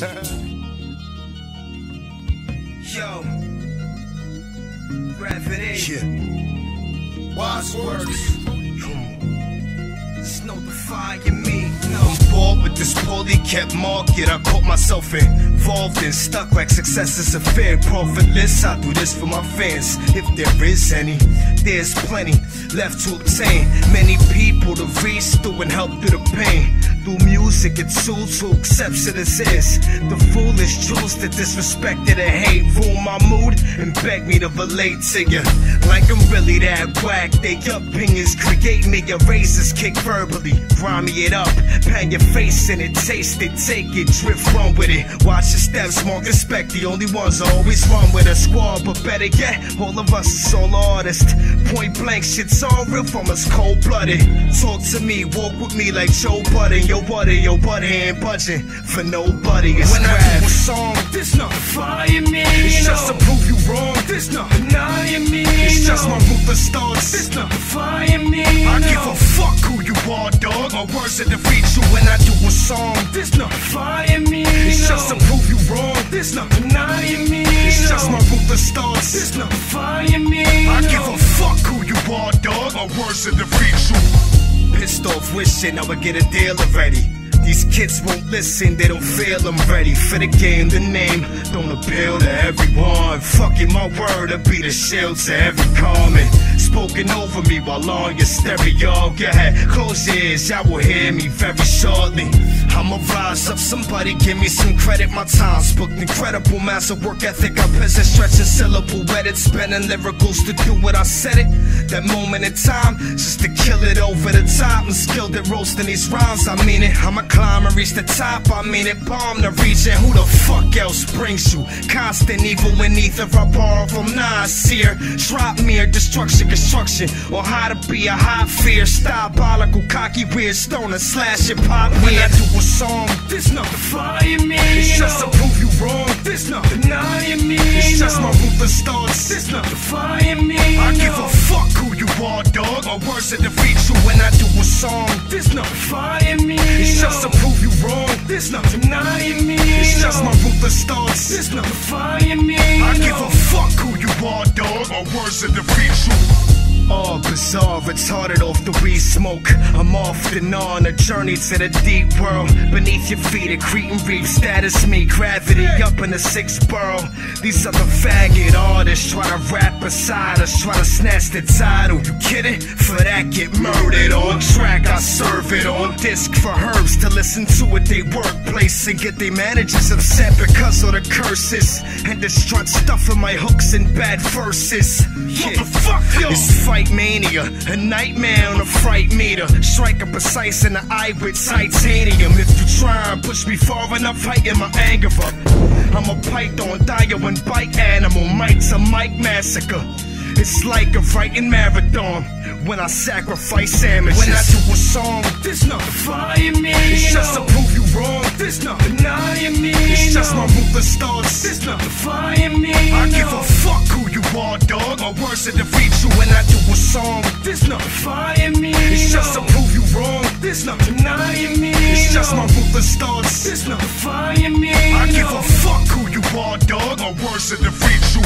Yo. Gravity. Yeah. Wise words. It's no defying me. No. Bored with this poorly kept market. I caught myself involved and stuck like success is a fair profitless. I do this for my fans. If there is any, there's plenty left to obtain. Many people to reach through and help through the pain. Music, it's tools who accepts it as is. The foolish jewels that disrespected and hate rule my and beg me to relate to you. Like I'm really that whack. They opinions create me a razors kick verbally. Grimy it up, pan your face in it, taste it, take it, drift run with it. Watch your steps, mark respect. The only ones I always run with a squad, but better yet, all of us is all artists. Point blank, shit's all real from us, cold blooded. Talk to me, walk with me like Joe Budden. Yo, buddy, yo, buddy ain't budging for nobody. It's When I craft. do a song, this not fire me. It's just prove you wrong. This not denying me. It's just my ruthless thoughts. This not fire me. I no. give a fuck who you are, dog. My words that defeat you when I do a song. This not fire me. It's no. just to prove you wrong. This not denying me. It's no. just my ruthless thoughts. This not fire me. I no. give a fuck who you are, dog. My words that defeat you. Pissed off, wishing I would get a deal already. These kids won't listen, they don't feel I'm ready for the game. The name don't appeal to everyone. Fucking my word, I'll be the shield to every comment. Spoken over me while on your stereo. Go ahead, close your ears, y'all will hear me very shortly. I'ma rise up, somebody give me some credit. My time's booked, incredible massive work ethic. I present stretching syllable edit, spending lyricals to do what I said it. That moment in time, just to kill it over the top. I'm skilled at roasting these rhymes, I mean it. I'ma climb and reach the top, I mean it. Bomb the region, who the fuck else brings you? Constant evil in ether, I borrow from Nasir. Drop me mere destruction, construction, or how to be a hot fear. Diabolical, cocky, weird stoner, slash it, pop When I do a song, this nothing fire me. It's just to prove you wrong. This nothing denying me. It's just my ruthless thoughts. This nothing fire me. I give a fuck are, dog. My words that defeat you when I do a song. There's not fire me. It's no. just to prove you wrong. There's not denying me. It's just no. my ruthless thoughts. There's not fire me. I no. give a fuck who you are, dog. My words that defeat you. All bizarre, retarded off the weed smoke. I'm off and on a journey to the deep world. Beneath your feet, a Cretan reef status me. Gravity up in the sixth borough. These other faggot artists try to rap beside us, try to snatch the title. You kidding? For that, get murdered on track. I serve it on disc for herbs to listen to at their workplace and get their managers upset because of the curses and the destruct stuff in my hooks and bad verses. What the fuck, yo? It's fight mania, a nightmare on a fright meter. Striker precise in the eye with titanium. If you try and push me far enough, heighten my anger up. I'm a python, dire and bite animal. Mike's a Mike massacre. It's like a fighting marathon when I sacrifice amateurs. When I do a song, This not fire me. it's just to prove you wrong. This not denying me. It's just my ruthless thoughts. This not fire me. I give a fuck who you are, dog. My words that defeat you when I do a song. This not fire me. It's just to prove you wrong. This not denying me. It's just my ruthless thoughts. This not me. I give a fuck who you are, dog, or worse than the future.